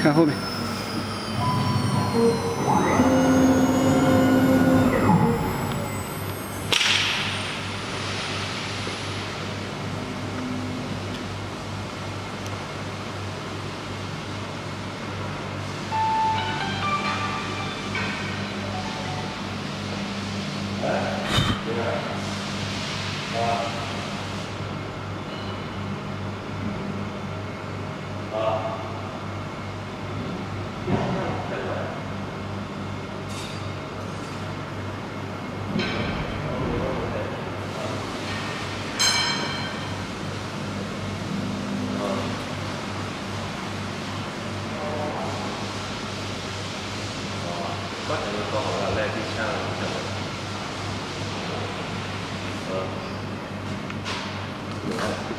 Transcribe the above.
看后面。Thank. 发现你刚好要来地下了，呃、嗯，好、嗯。嗯